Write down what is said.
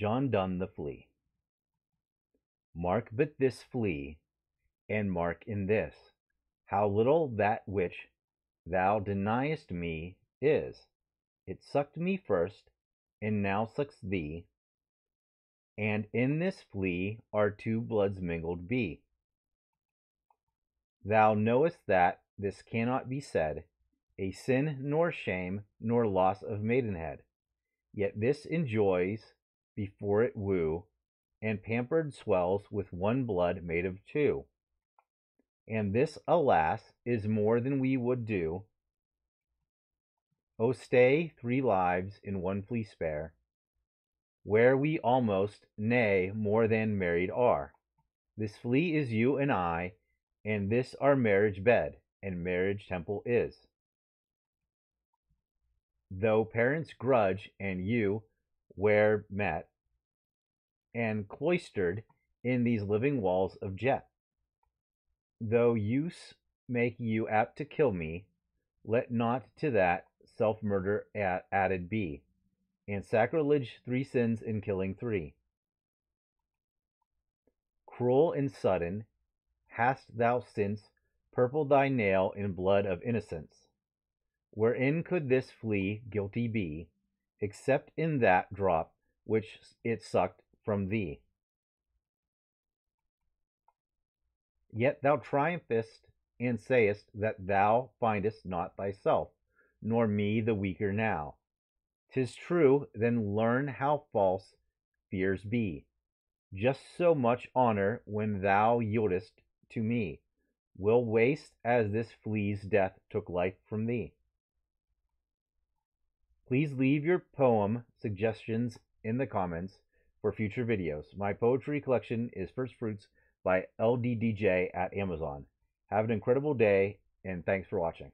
John Donne the Flea. Mark but this flea, and mark in this, how little that which thou deniest me is. It sucked me first, and now sucks thee, and in this flea our two bloods mingled be. Thou knowest that this cannot be said, a sin nor shame nor loss of maidenhead. Yet this enjoys before it woo, and pampered swells with one blood made of two. And this, alas, is more than we would do. O stay, three lives in one flea spare, where we almost, nay, more than married are. This flea is you and I, and this our marriage bed, and marriage temple is. Though parents grudge, and you, where met, and cloistered in these living walls of jet. Though use make you apt to kill me, let not to that self murder added be, and sacrilege three sins in killing three. Cruel and sudden, hast thou since purple thy nail in blood of innocence? Wherein could this flea guilty be, except in that drop which it sucked from thee. Yet thou triumphest and sayest that thou findest not thyself, nor me the weaker now. 'Tis true, then learn how false fears be. Just so much honor when thou yieldest to me will waste as this flea's death took life from thee. Please leave your poem suggestions in the comments for future videos. My poetry collection is First Fruits by LDDJ at Amazon. Have an incredible day, and thanks for watching.